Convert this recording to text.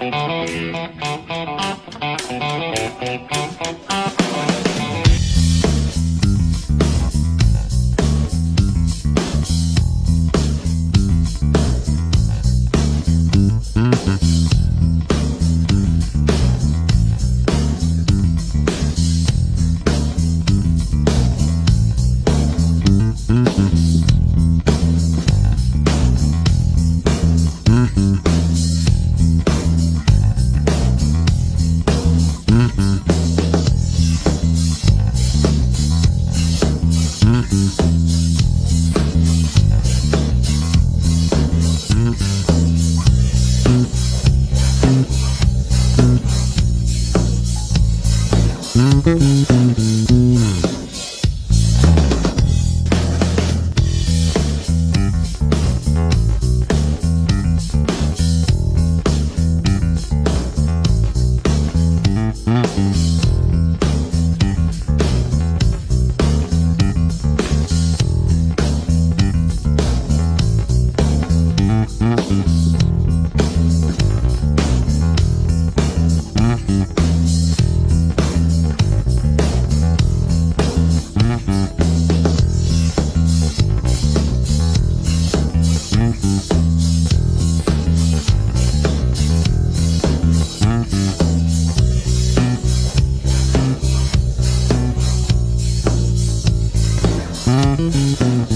Thank you. Thank